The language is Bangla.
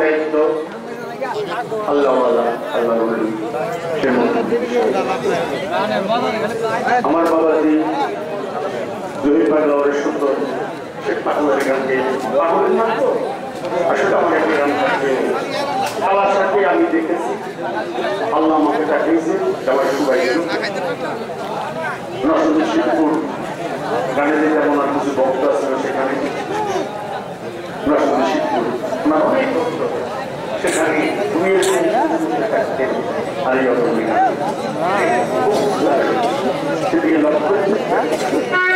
দায়িত্ব আল্লাহ আল্লাহ আমার বাবাজি, জহির পাগলাওয়ারের সুন্দর শেখ পাগলের গানকে আসলে আমার গান সাথে আমি দেখেছি। আল্লাহ আমাকে ডাকিয়েছে সবাই সবাই শিবপুর গানে যেমন আর কিছু বক্ত আছে সেখানে। সেখানে তুমি আর এই লক্ষ্য